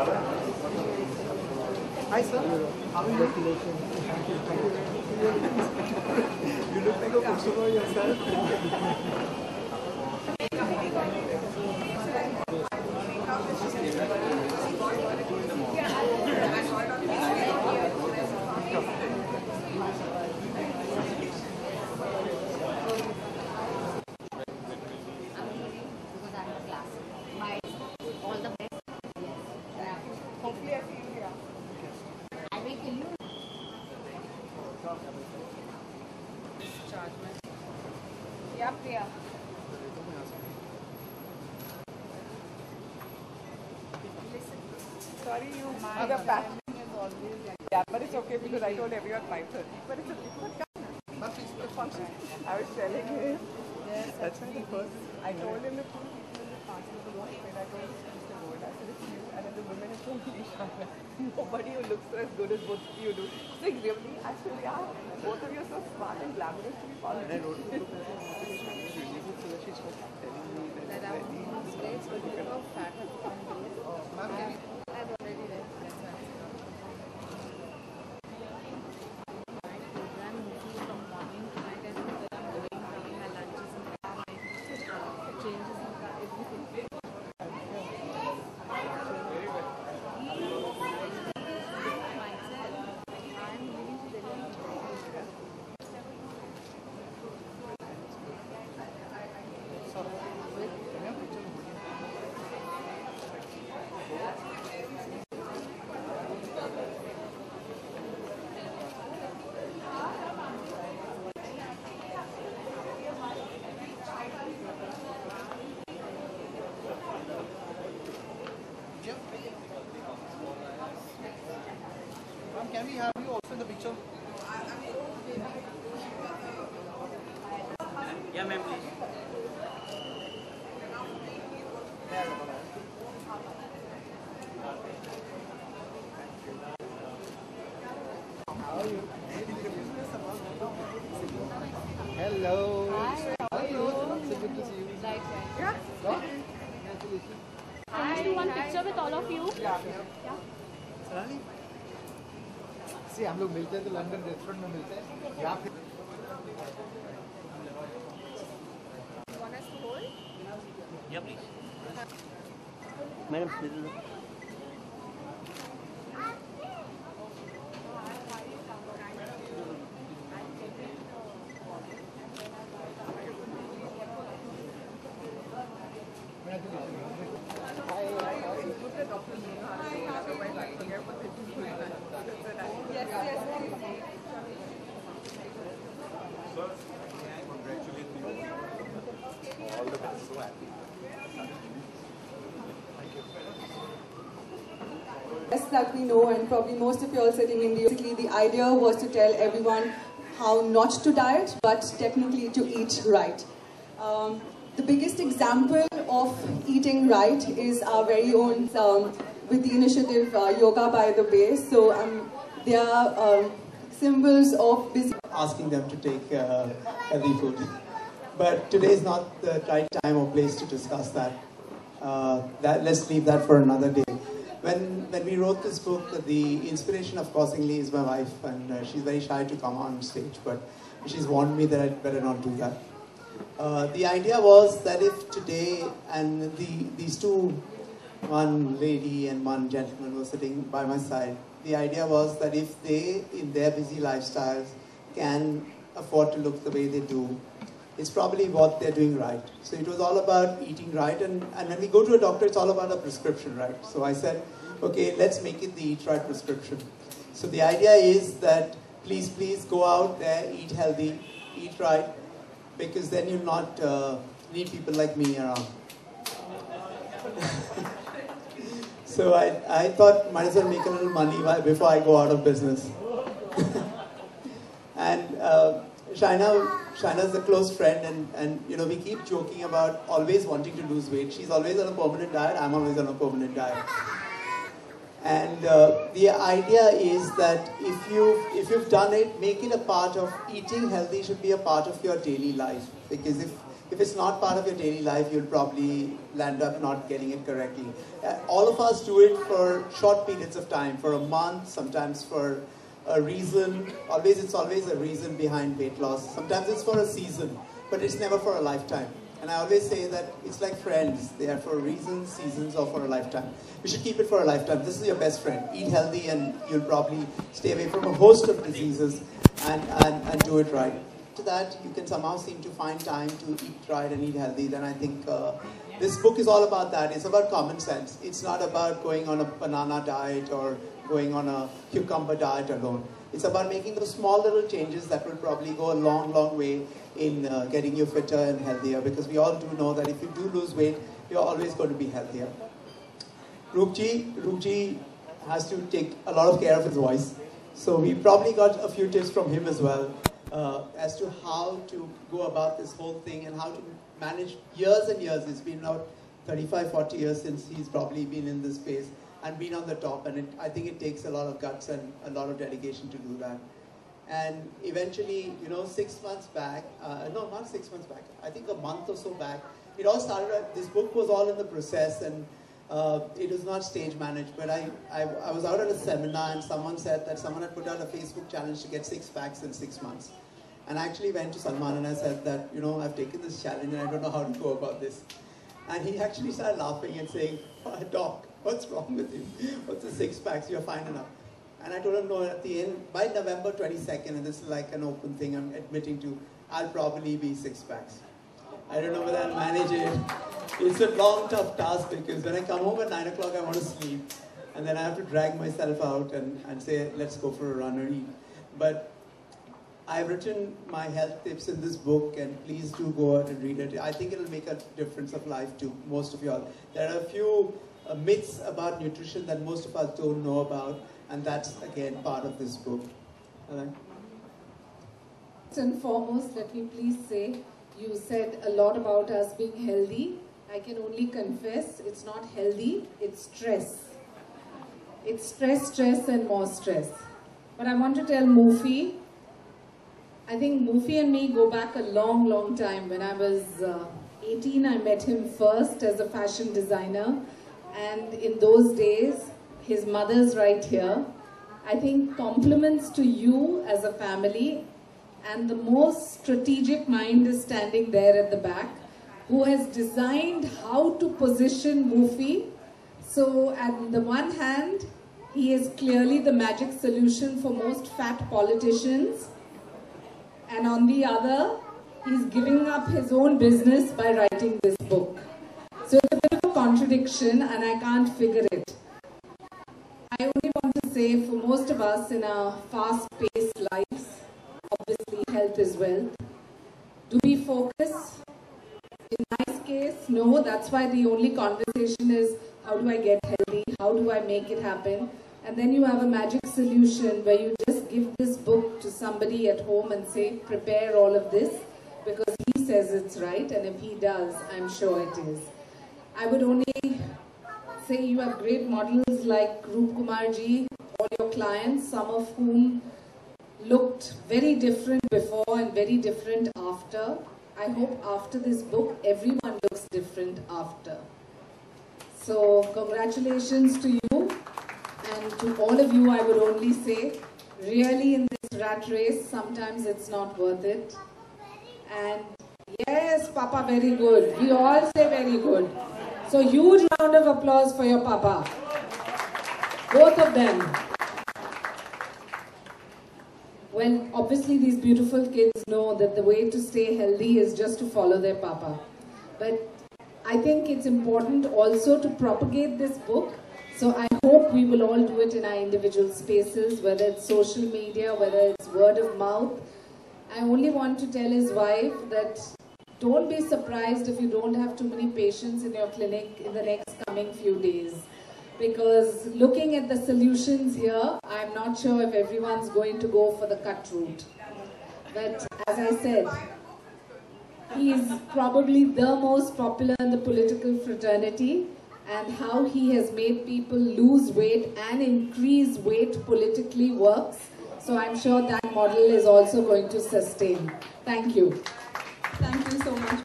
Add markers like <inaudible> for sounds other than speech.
Hi, sir. How are you? you look like a customer yourself. <laughs> because I have class. My all the best. Yes. Hopefully I see you here. I will kill you. Yeah, Priya. Sorry, you. The packaging is always like yeah, but it's okay because I told everyone 5:30. But it's okay. But come. It's function. I was telling him. That's why the first. I told him the people in the and I. I said you. And the women Ishana. Nobody who looks as good as both of you do. It's like really, actually, yeah. Both of you are so smart and glamorous to be followed. And I wrote it to the person who was really good so that she started telling me that I was on stage, but you know, fat has come days. I've already read. That's why. My program moves from morning to night as well. I'm going, having my lunches in the car, my uh, changes in the car, everything. Myself, I'm moving to Delhi. Ma'am, can we have you also in the picture? Yeah, ma'am, please. Hello. Hi, How are you? So good to see you. Likewise. Wow. Congratulations. Can I do one picture with all of you? Sonali? See, हम लोग मिलते हैं तो London restaurant में मिलते हैं। या फिर Want that we know, and probably most of you all sitting in the basically the idea was to tell everyone how not to diet, but technically to eat right. Um, the biggest example of eating right is our very own um, with the initiative uh, Yoga by the Bay. So um, they are um, symbols of busy. asking them to take uh, healthy food. But today is not the right time or place to discuss that. Uh, that let's leave that for another day. When when we wrote this book, the inspiration of Causingly is my wife, and uh, she's very shy to come on stage, but she's warned me that I'd better not do that. Uh, the idea was that if today and the these two, one lady and one gentleman were sitting by my side, the idea was that if they, in their busy lifestyles, can afford to look the way they do, it's probably what they're doing right. So it was all about eating right, and, and when we go to a doctor, it's all about a prescription, right? So I said, okay, let's make it the eat right prescription. So the idea is that please, please go out there, eat healthy, eat right, because then you'll not uh, need people like me around. <laughs> so I, I thought might as well make a little money before I go out of business. <laughs> and uh, Shaina, Shaina's a close friend, and, and you know we keep joking about always wanting to lose weight. She's always on a permanent diet. I'm always on a permanent diet. And uh, the idea is that if you if you've done it, make it a part of eating healthy should be a part of your daily life. Because if if it's not part of your daily life, you'll probably land up not getting it correctly. Uh, all of us do it for short periods of time, for a month, sometimes for a reason. Always, it's always a reason behind weight loss. Sometimes it's for a season, but it's never for a lifetime. And I always say that it's like friends. They are for reasons, seasons, or for a lifetime. We should keep it for a lifetime. This is your best friend. Eat healthy and you'll probably stay away from a host of diseases and, and, and do it right. To that, you can somehow seem to find time to eat right and eat healthy. Then I think uh, this book is all about that. It's about common sense. It's not about going on a banana diet or going on a cucumber diet alone. It's about making those small little changes that will probably go a long, long way in uh, getting you fitter and healthier because we all do know that if you do lose weight, you're always going to be healthier. Roopji, Roopji has to take a lot of care of his voice. So we probably got a few tips from him as well uh, as to how to go about this whole thing and how to manage years and years. It's been about 35, 40 years since he's probably been in this space and been on the top. And it, I think it takes a lot of guts and a lot of dedication to do that. And eventually, you know, six months back, uh, no, not six months back, I think a month or so back, it all started, this book was all in the process and uh, it was not stage managed, but I, I, I, was out at a seminar and someone said that someone had put out a Facebook challenge to get six packs in six months. And I actually went to Salman and I said that, you know, I've taken this challenge and I don't know how to go about this. And he actually started laughing and saying, Doc, what's wrong with you? What's the six packs? You're fine enough. And I told him, no, at the end, by November 22nd, and this is like an open thing I'm admitting to, I'll probably be six packs. I don't know whether I'll manage it. It's a long, tough task because when I come home at 9 o'clock, I want to sleep. And then I have to drag myself out and, and say, let's go for a run or eat. But I've written my health tips in this book, and please do go out and read it. I think it'll make a difference of life to most of y'all. There are a few uh, myths about nutrition that most of us don't know about, and that's again part of this book. First and foremost, let me please say you said a lot about us being healthy. I can only confess it's not healthy, it's stress. It's stress, stress, and more stress. But I want to tell Mufi, I think Mufi and me go back a long, long time. When I was uh, 18, I met him first as a fashion designer. And in those days, his mother's right here. I think compliments to you as a family and the most strategic mind is standing there at the back who has designed how to position Mufi. So at the one hand, he is clearly the magic solution for most fat politicians. And on the other, he's giving up his own business by writing this book. So it's a contradiction and I can't figure it. I only want to say for most of us in our fast-paced lives, obviously health is wealth. Do we focus? In my case, no. That's why the only conversation is how do I get healthy? How do I make it happen? And then you have a magic solution where you just give this book to somebody at home and say, prepare all of this because he says it's right. And if he does, I'm sure it is. I would only say you have great models like Roop Kumar ji, all your clients, some of whom looked very different before and very different after. I hope after this book, everyone looks different after. So congratulations to you and to all of you, I would only say, really in this rat race, sometimes it's not worth it. And yes, Papa, very good. We all say very good. So huge round of applause for your Papa. Both of them. Well, obviously these beautiful kids know that the way to stay healthy is just to follow their papa. But I think it's important also to propagate this book. So I hope we will all do it in our individual spaces, whether it's social media, whether it's word of mouth. I only want to tell his wife that don't be surprised if you don't have too many patients in your clinic in the next coming few days because looking at the solutions here, I'm not sure if everyone's going to go for the cut route. But as I said, he is probably the most popular in the political fraternity and how he has made people lose weight and increase weight politically works. So I'm sure that model is also going to sustain. Thank you.